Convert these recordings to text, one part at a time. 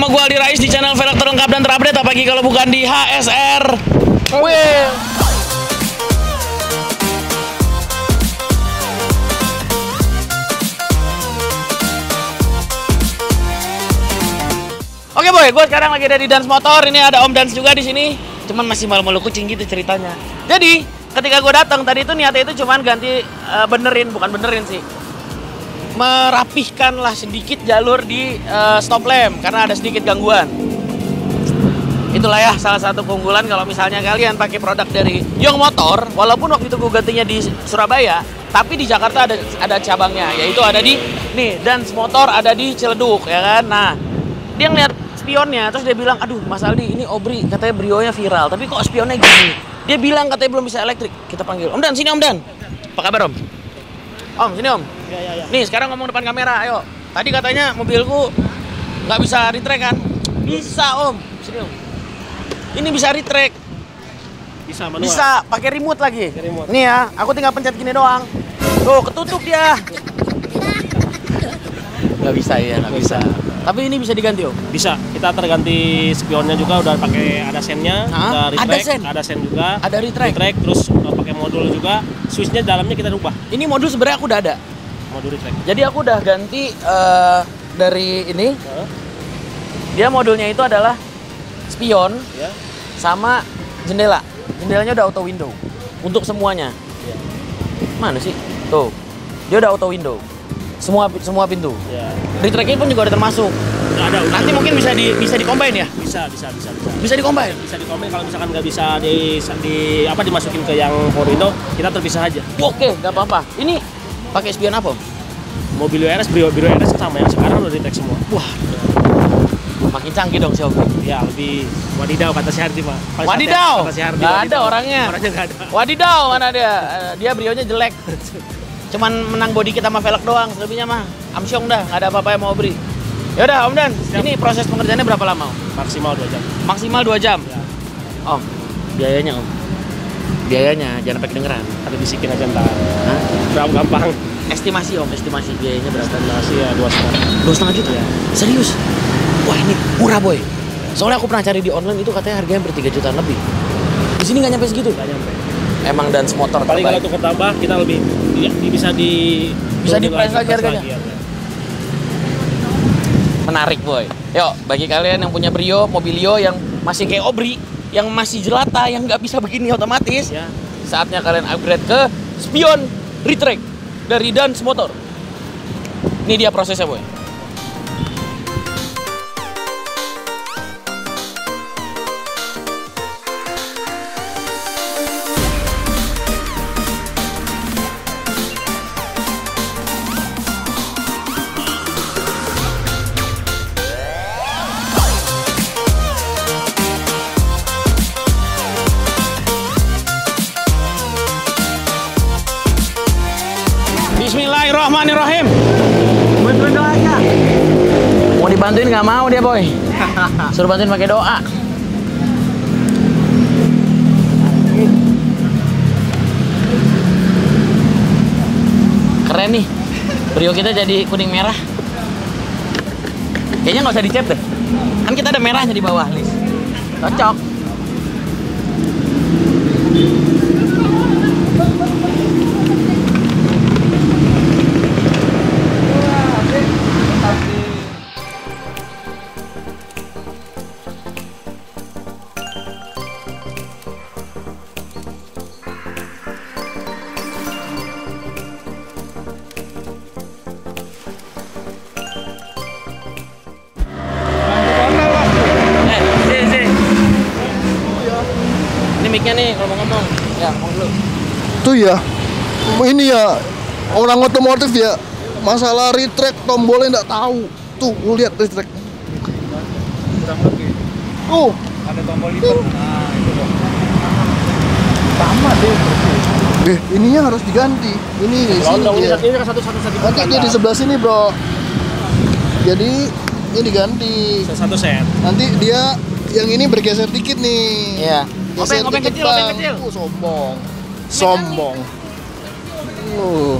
sama gua Aldi Rais di channel velg terlengkap dan terupdate apalagi kalau bukan di HSR. Wih. Oke boy, gue sekarang lagi ada di Dance Motor. Ini ada Om Dance juga di sini. Cuman masih malu-malu kucing gitu ceritanya. Jadi ketika gue datang tadi itu niatnya itu cuman ganti eh, benerin, bukan benerin sih. Merapihkan lah sedikit jalur di eh, stop lamp karena ada sedikit gangguan. Itulah ya salah satu keunggulan kalau misalnya kalian pakai produk dari Yong Motor, walaupun waktu itu gue gantinya di Surabaya, tapi di Jakarta ada ada cabangnya, yaitu ada di nih Dance Motor ada di Ciledug ya kan. Nah, dia ngeliat spionnya terus dia bilang aduh Mas Aldi ini Obri katanya brionya viral tapi kok spionnya gini dia bilang katanya belum bisa elektrik kita panggil Om Dan sini Om Dan apa kabar Om Om sini Om Ya, ya, ya. nih sekarang ngomong depan kamera ayo tadi katanya mobilku nggak bisa retract kan bisa Om sini Om ini bisa retract Bisa manual. bisa pakai remote lagi Pakai remote. nih ya aku tinggal pencet gini doang tuh ketutup dia nggak bisa ya nggak bisa tapi ini bisa diganti Om Bisa. Kita terganti spionnya juga udah pakai ada sennya, Hah? udah Ada sen? ada sen juga. Ada retract? terus uh, pakai modul juga. Switchnya dalamnya kita rubah. ini modul sebenarnya aku udah ada Modul. Jadi aku udah ganti eh, dari ini. Heeh. Dia modulnya itu adalah spion Ya. sama jendela. Jendelanya udah auto window untuk semuanya. Ya. Mana sih? Tuh. Dia udah auto window. Semua semua pintu. Ya. Retract-nya pun juga udah termasuk. Ada. udah Nanti mungkin bisa di bisa dikombain ya? bisa bisa bisa bisa. Bisa dikombain. Bisa di komen kalau misalkan nggak bisa di, di apa dimasukin ke yang power window, kita terpisah aja. Oke, nggak apa-apa. Ini pakai spion apa? Mobil URS, Brio, Brio RS sama yang sekarang udah retract semua. Wah. Makin canggih dong si Om. Ya lebih wadidaw kata si Hardi Wadidaw. santai, Kata si Hardi. Ada orangnya. Orangnya nggak ada. Wadidaw mana dia? Eh, Dia brionya jelek. Cuman menang body kita sama velg doang, selebihnya mah amsyong dah, nggak ada apa-apa yang mau beri. Ya udah Om Dan, Siap. ini proses pengerjaannya berapa lama? Om? Maksimal 2 jam. Maksimal 2 jam. Ya. Om, biayanya Om. Biayanya jangan sampai kedengeran. Ada bisikin aja ntar. Hah? Berapa gampang? Estimasi Om, estimasi biayanya berapa? Nasi ya dua setengah. Dua setengah juta? Iya. Serius? Wah ini murah boy. Soalnya aku pernah cari di online itu katanya harganya hampir 3 jutaan lebih. Di sini nggak nyampe segitu. Nggak nyampe. Emang dance motor Paling kalau terbaik. tukar tambah kita lebih ya, bisa di Bisa di price lagi harganya? ya. menarik boy. Yuk, bagi kalian yang punya Brio, Mobilio yang masih kayak Obri, yang masih jelata, yang nggak bisa begini otomatis, Ya. saatnya kalian upgrade ke Spion Retract dari Dance Motor. Ini dia prosesnya boy. Dibantuin nggak mau dia boy. Suruh bantuin pakai doa. Keren nih. Brio kita jadi kuning merah. Kayaknya nggak usah dicat deh. Kan kita ada merahnya di bawah, Lis. Cocok. Tuh ya, ini ya orang otomotif ya masalah retract tombolnya nggak tahu. Tuh, lu lihat retract. Kurang lebih. Tuh, Ada tombol lipat. Nah, itu dong. Sama deh. deh ininya harus diganti. Ini di sini ini kan satu satu satu. Nanti dia di sebelah sini bro. Jadi ini diganti. satu set. Nanti dia yang ini bergeser dikit nih. Iya. Geser obeng dikit, kecil, Bang. kecil. Uh, sombong. Sombong. Uh.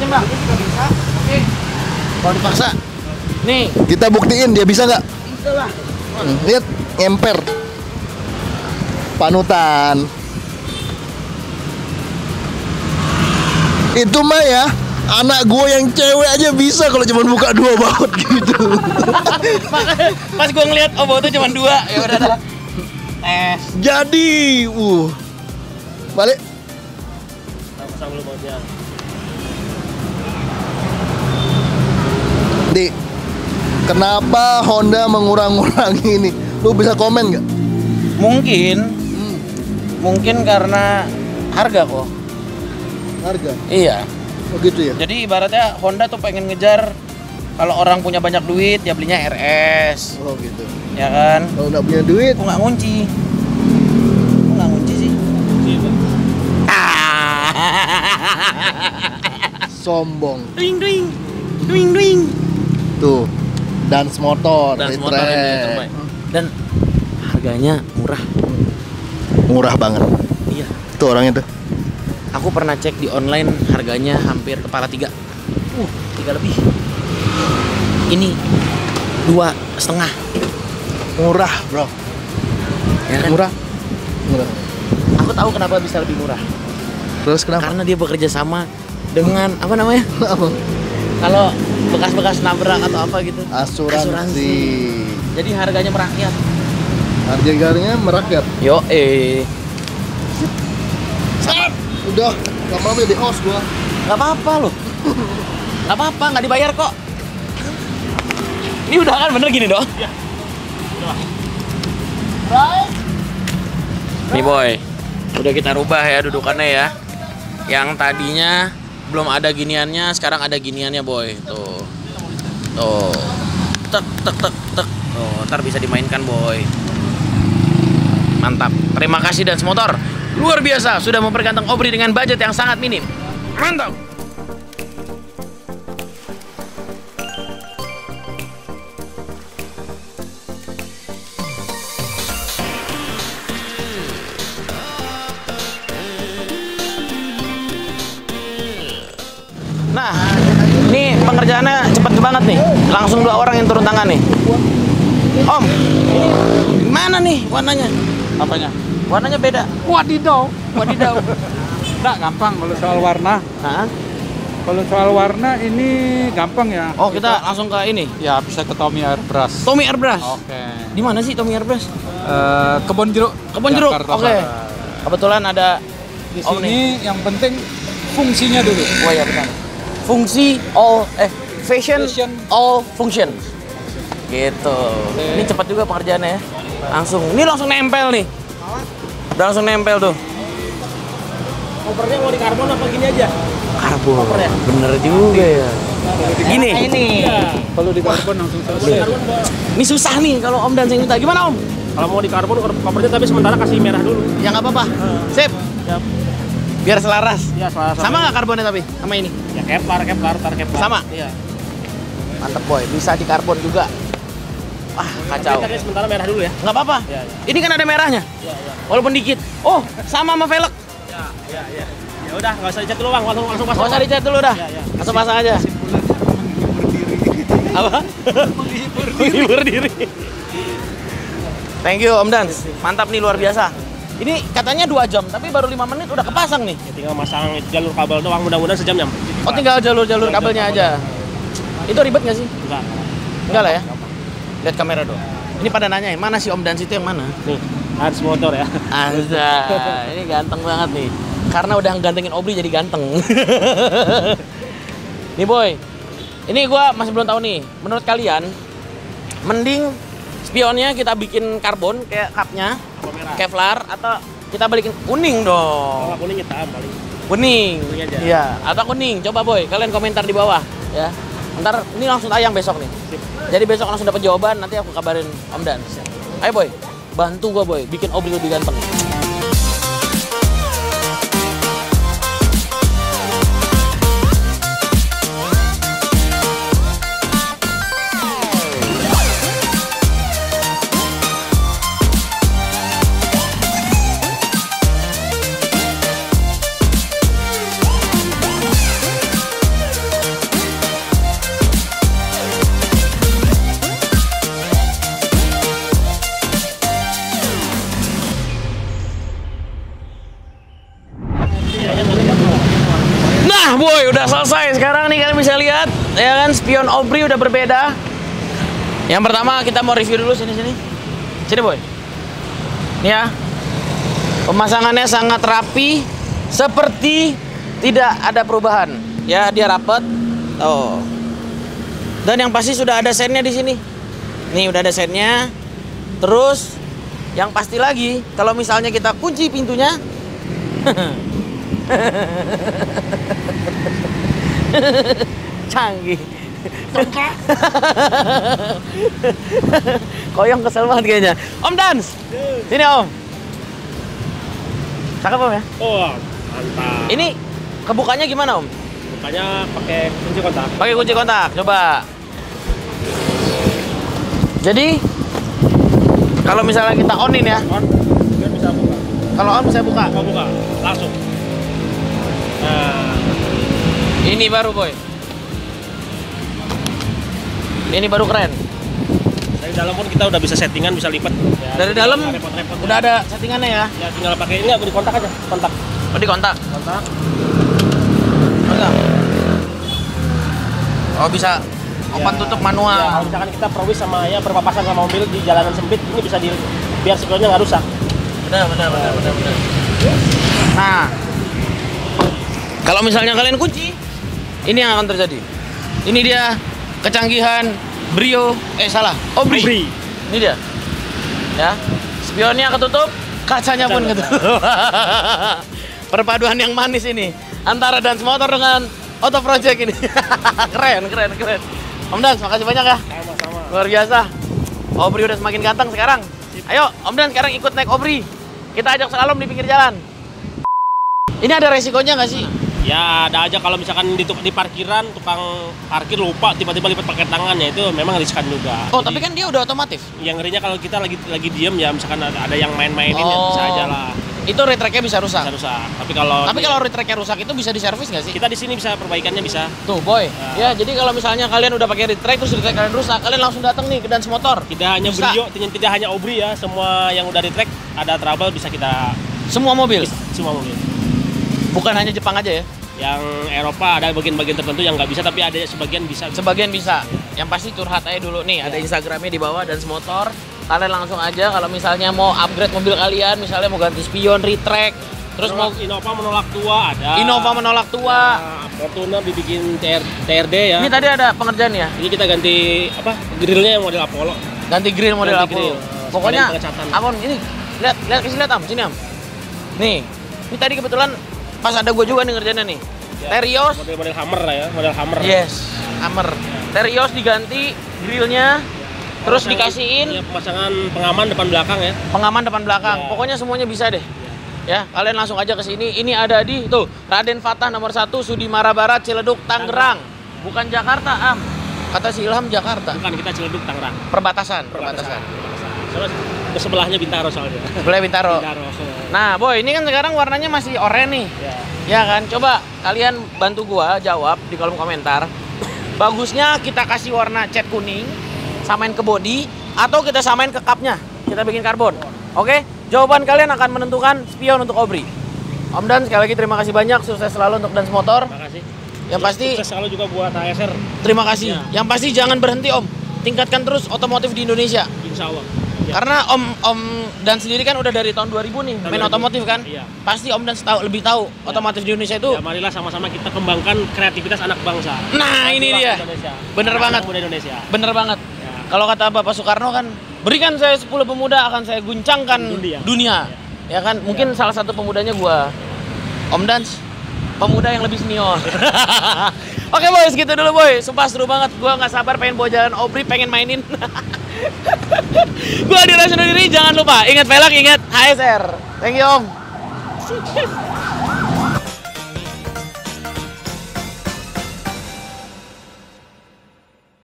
Bisa. Oke. Kalau dipaksa Nih, Kita buktiin dia bisa nggak? Hmm, Lihat, ngemper. Panutan. Itu mah ya, anak gue yang cewek aja bisa kalau cuma buka dua baut gitu. makanya pas gue ngeliat oh bau tuh cuma dua, ya udah dah. Tes. Jadi, uh. Balik. Pasang dulu bautnya. Di, kenapa Honda mengurang-urangi ini? Lu bisa komen nggak? Mungkin, mungkin karena harga kok. Harga. Iya. Oh gitu ya. Jadi ibaratnya Honda tuh pengen ngejar kalau orang punya banyak duit dia belinya RS, Oh gitu. ya kan? Kalau nggak punya duit, nggak ngunci? Sombong. Duing duing, duing duing. Tuh. Dance motor, Dan retract. motor ini. Dan harganya murah. Murah banget. Iya. Tuh orangnya tuh. Aku pernah cek di online harganya hampir kepala tiga. Uh, tiga lebih. Ini dua setengah. Murah, bro. Ya kan? Murah. Murah. Aku tahu kenapa bisa lebih murah. Terus kenapa? Karena dia bekerja sama dengan apa namanya? Apa? Kalau bekas-bekas nabrak atau apa gitu. Asuransi. Jadi harganya merakyat. Harganya merakyat. Yo eh. Udah, gak mau di host gua. Gak apa-apa loh. Gak apa-apa, nggak dibayar kok. Ini udah kan bener gini dong? Iya. Nih boy, udah kita rubah ya dudukannya ya. Yang tadinya belum ada giniannya, sekarang ada giniannya boy. Tuh, tuh, tek tek tek tek. Tuh, ntar bisa dimainkan boy. Mantap. Terima kasih dan Motor. Luar biasa sudah memperganteng Obri dengan budget yang sangat minim. Mantap. Nah, ini pengerjaannya cepet banget nih. Langsung dua orang yang turun tangan nih. Om, ini mana nih warnanya? Apanya? Warnanya beda. Wadidaw. Wadidaw. Nggak gampang kalau soal warna. Hah? Kalau soal warna ini gampang ya. Oh, kita langsung ke ini. ya bisa ke Tommy Airbrush. Tommy Airbrush. Oke. Di mana sih Tommy Airbrush? Eh, kebon jeruk. Kebon jeruk. Oke. Barat. Kebetulan ada Di Om sini yang penting fungsinya dulu. Oh ya benar. Fungsi all eh fashion, Fashion. all function. Gitu. Ini cepat juga pengerjaannya ya. Langsung. Ini langsung nempel nih. Udah langsung nempel tuh. Covernya mau di karbon apa gini aja? Karbon. Bener juga ya. Gini. Ini. Kalau di karbon langsung selesai. Ini susah nih kalau Om dan minta. Gimana Om? Kalau mau di karbon covernya tapi sementara kasih merah dulu. Ya nggak apa-apa. Sip. Siap. Biar selaras. Ya salah Sama nggak karbonnya tapi? Sama ini? Ya kevlar, kevlar, tar kevlar. Sama? Iya. Mantep boy. Bisa di karbon juga. Wah kacau. Tapi sementara merah dulu ya. Nggak apa-apa. Iya, iya. Ini kan ada merahnya. Iya, iya. Walaupun dikit. Oh, sama sama velg. Ya, ya, ya. Ya udah, nggak usah dicat dulu bang, langsung langsung pasang. Nggak usah dicat dulu dah. Iya, iya. Langsung pasang aja. Apa? Menghibur diri. Thank you Om Dans. Mantap nih luar biasa. Ini katanya dua jam, tapi baru lima menit udah kepasang nih. Ya, tinggal masang jalur kabel doang, mudah-mudahan sejam jam. Oh tinggal jalur-jalur kabelnya aja. Itu ribet nggak sih? Enggak. Enggak lah ya. Lihat kamera dong. Ini pada nanya, mana si Om Dans itu yang mana? Nih, harus motor ya. Asa, ini ganteng banget nih. Karena udah gantengin Obri jadi ganteng. nih boy, ini gua masih belum tahu nih. Menurut kalian, mending spionnya kita bikin karbon kayak cupnya? Kevlar atau kita balikin kuning dong. nggak kuning hitam paling. Kuning. Kuning aja. Iya, atau kuning. Coba boy, kalian komentar di bawah ya. Ntar ini langsung tayang besok nih. Jadi besok langsung dapat jawaban, nanti aku kabarin Om Dan. Ayo boy, bantu gua boy, bikin Obri lebih ganteng. Boy, udah selesai. Sekarang nih kalian bisa lihat, ya kan spion Obri udah berbeda. Yang pertama kita mau review dulu sini sini. Sini boy. Nih ya. Pemasangannya sangat rapi, seperti tidak ada perubahan. Ya, dia rapet. Oh. Dan yang pasti sudah ada sennya di sini. Nih udah ada sennya. Terus yang pasti lagi, kalau misalnya kita kunci pintunya, canggih. Koyong kesel banget kayaknya. Om Dans, sini Om. Cakep Om ya. Oh, mantap. Ini kebukanya gimana Om? Makanya pakai kunci kontak. Pakai kunci kontak, coba. Jadi kalau misalnya kita onin ya, On, bisa buka. kalau on saya buka. Buka buka, langsung. Nah, Ini baru boy. Ini baru keren. dari dalam pun kita udah bisa settingan, bisa lipat. Ya, Dari dalam nggak repot-repot. udah ada settingannya ya. Ya tinggal pakai ini aku di kontak aja, kontak. Oh di kontak. Kontak. Oh bisa open Ya. tutup Ya, manual. kalau misalkan kita perwis sama ya berpapasan sama mobil di jalanan sempit, ini bisa di biar spionnya nggak rusak. Benar benar benar benar benar. Nah, kalau misalnya kalian kunci, ini yang akan terjadi. Ini dia kecanggihan Brio, eh salah, Obri. Obri. Ini dia. Ya. Spionnya ketutup, kacanya pun ketutup. Perpaduan yang manis ini antara dance motor dengan auto project ini. keren, keren, keren. Om Dans, makasih banyak ya. Sama-sama. Luar biasa. Obri udah semakin ganteng sekarang. Ayo, Om Dan sekarang ikut naik Obri. Kita ajak slalom di pinggir jalan. Ini ada resikonya nggak sih? Ya ada aja kalau misalkan di, di parkiran tukang parkir lupa tiba-tiba lipat pakai tangannya itu memang riskan juga. Oh, Jadi, tapi kan dia udah otomatis. yang ngerinya kalau kita lagi lagi diem ya misalkan ada, ada yang main-mainin ya bisa aja lah Itu retracknya bisa rusak. bisa rusak. Tapi kalau Tapi di- kalau retracknya rusak itu bisa diservis nggak sih? kita di sini bisa perbaikannya bisa. Tuh, boy. Ya. Ya, jadi kalau misalnya kalian udah pakai retrack terus retrack kalian rusak, kalian langsung datang nih ke Dance Motor. Tidak hanya Bisa. Brio, tidak, tidak hanya Obri ya, semua yang udah di track ada trouble bisa kita Semua mobil. bisa, semua mobil. Bukan hanya Jepang aja ya. Yang Eropa ada bagian-bagian tertentu yang nggak bisa tapi ada sebagian bisa. Sebagian bisa. Yang pasti curhat aja dulu nih, ada Instagramnya di bawah Dance Motor. Kalian langsung aja kalau misalnya mau upgrade mobil kalian, misalnya mau ganti spion, retrack, terus mau Menolak- Innova menolak tua ada. Innova menolak tua. Nah, Fortuner dibikin TR, TRD ya. Ini tadi ada pengerjaan ya? Ini kita ganti apa? Grillnya yang model Apollo. Ganti grill model Ganti apa? grill. Pokoknya. Amon ini lihat lihat sini lihat Am, sini Am. Nih, ini tadi kebetulan pas ada gue juga nih ngerjainnya nih. Ya, Terios, Model-model Hammer lah ya, model Hammer. yes, Hammer. Terios diganti grillnya, terus Pemasangan- dikasihin ya, pemasangan pengaman depan belakang ya. pengaman depan belakang. Ya. Pokoknya semuanya bisa deh. Ya, kalian langsung aja ke sini. Ini ada di tuh Raden Fatah nomor 1 Sudimara Barat Ciledug Tangerang. Bukan Jakarta, Am. Kata si Ilham Jakarta. Bukan kita Ciledug Tangerang. Perbatasan, perbatasan. Soalnya ke sebelahnya Bintaro soalnya. Sebelah Bintaro. Bintaro. Nah, boy, ini kan sekarang warnanya masih oranye nih. Ya. Ya kan? Coba kalian bantu gua jawab di kolom komentar. Bagusnya kita kasih warna cat kuning, samain ke body atau kita samain ke cupnya. Kita bikin karbon. Oke? Jawaban kalian akan menentukan spion untuk Obri. Om Dan sekali lagi terima kasih banyak, sukses selalu untuk Dance Motor. Makasih. Yang pasti Sukses selalu juga buat ASR. terima kasih. Ya. Yang pasti jangan berhenti Om. Tingkatkan terus otomotif di Indonesia. Insya Allah. Ya. Karena Om Om Dan sendiri kan udah dari tahun 2000 nih Tahun main 2000. otomotif kan? Iya. Pasti Om Dan tahu lebih tahu otomotif di Indonesia itu. Ya, marilah sama-sama kita kembangkan kreativitas anak bangsa. Nah, ini dia. Indonesia. Bener Anak banget. Indonesia. Bener banget. Ya. Kalau kata Bapak Soekarno kan, berikan saya 10 pemuda akan saya guncangkan Dunia. dunia. Ya kan? Mungkin salah satu pemudanya gua Om Dans, pemuda yang lebih senior. Oke boy, segitu dulu boy. Sumpah seru banget. Gua nggak sabar pengen bawa jalan Obri, pengen mainin. gua Adi Rasul diri, jangan lupa ingat velg, ingat HSR. Thank you Om.